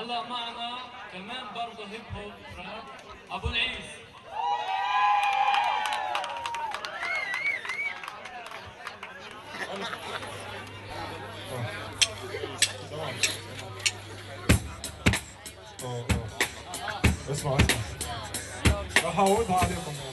هلا معنا كمان برضه هيب هوب راب ابو العيس آه آه اسمع اسمع راح اعودها عليكم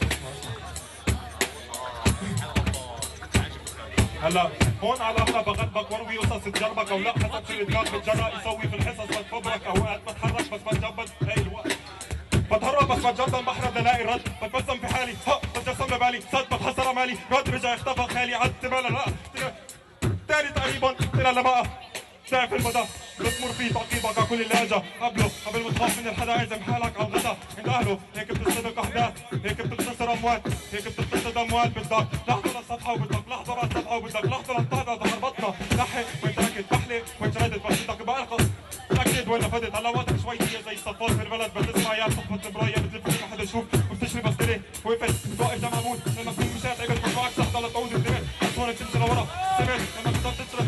هلا هون على الاغلب بغلبك واروي قصص تجربك أو لا. حسب شو اللي دماغك بتجرأ يسوي في الحصص بتخبرك اوقات بتحرك بس بتجبد هاي الوقت. بتهرب بس بتجدد بحرد الاقي الرد. بتبسم في حالي. ها بتجسم لبالي. صد بتحسر امالي رد رجع اختفى خالي. عدت بلا لا تاني تقريبا طلع لبقى ضعف المدى. بتمر فيه تعقيبك على كل اللي اجى قبله قبل ما تخاف من الحدا اعزم حالك على الغدا عند أهله هيك بتصدق أحداث. هيك بتختصر اموات هيك بتقتصد أموال بدك لحظة للصفحة وبدك لحظة على الصفحه وبدك لحظة للطاقه اذا خربطنا لحق وين تركت بحلي وين شردت بس بدك بقى ارخص تاكد وين هلا وقتك شوي هي زي الصفات في البلد. بتسمع يا صفحه المرايه بتلف ما حدا يشوف. وبتشري بس تري وقفت. بتوقف جمع موت لما تكون مشات عيبت مش معك صح ضلت تعود بس هون تمشي لورا. سمعت لما بتضل تصرخ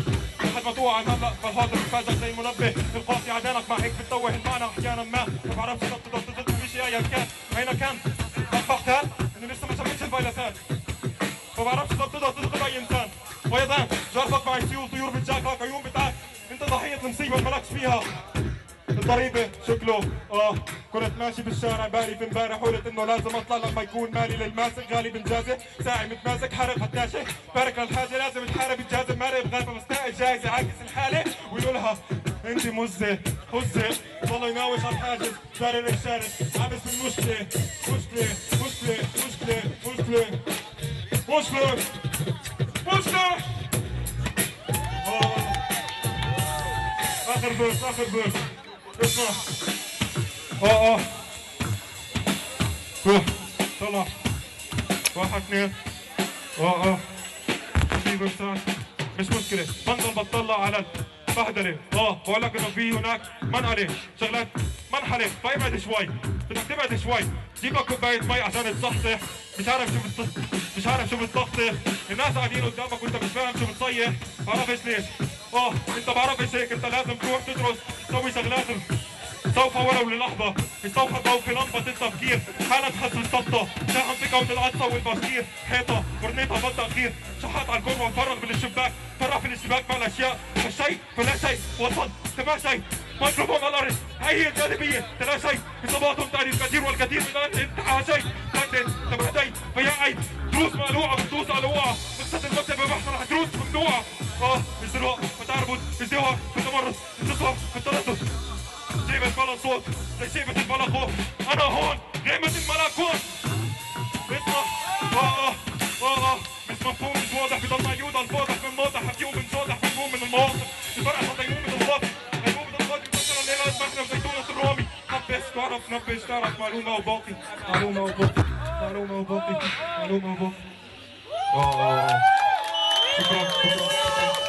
ما توقع هلا فالحاضر بفاجئك زي المنبه القاسي عدانك مع هيك بتتوه المعنى أحيانا ما. ما بعرفش اذا بتقدر تزت في شيء ايا كان. أين كان؟ طبختها إنه لسه ما شفتش الفيروسات ما بعرفش اذا بتقدر تدخل أي إنسان. ويضان جربك مع سيول طيور بتجاكك عيون بتاعك أنت ضحية المصيبه مالكش فيها. الضريبة شكله. آه كنت ماشي بالشارع بالي في امبارح. قلت إنه لازم أطلع لما يكون مالي للماسك. غالي بنجازة ساعي متماسك حارب هداشة بارك للحاجة لازم تحارب الجازة مارب غابة مستاء جايزة عاكس الحالة. ويقول لها أنت مزة هزة والله يناوش على الحاجز دارر الشارع عابس المشكلة مشكلة مشكلة مشكلة مشكلة مشكلة. مشكلة آه. آخر بيرس آخر بيرس اسمع آه آه طلع واحد اثنين آه آه في بيرسات مش مشكلة بنضل بطلع على البهدلة آه بقول لك انه في هناك منقلة شغلات منحلة فابعد شوي بدك تبعد شوي جيب لك كوباية مي عشان تصحصح مش عارف شو بتص مش عارف شو بتصحصح الناس قاعدين قدامك وانت مش فاهم شو بتصيح بعرفش ليش. آه أنت بعرفش هيك أنت لازم تروح تدرس. تسوي شغلات سوف ولو للحظة. سوف في لمبة التفكير. حالة السطة شاحن ثقة العطسة والبشكير حيطة. ورنيتها بالتأخير شحات على الكون وفرغ من الشباك. فرع في الاشتباك مع الأشياء. الشيء فلا شيء. وصل. تبع شيء. ميكروفون على الأرض. هي الجاذبية تلا شيء. إصاباتهم تعني الكثير والكثير من انتهى شيء. لكن تبع شيء. فيا عيب دروس مقلوعة بتدوس على الوعى قصة المكتبة بحث رح دروس ممنوعة. آه. ازدراء بتعربد ازدواء بتمرد بتصرف بالتردد جيبة بلا صوت زي جيبة البلا خوف أنا هون غيمة الملكوت اسمع آه آه آه آه مش مفهوم مش واضح بضل مقيود على الفاضح من واضح حكيهم من واضح مفهوم من المواقف الفرق حتى يموم من الواقع يموم من الواقع بتكسر الليلة اسمحنا بزيتونة الرامي نبش تعرف نبش تعرف معلومة وباقي معلومة وباقي معلومة وباقي معلومة وباقي آه آه آه شكرا شكرا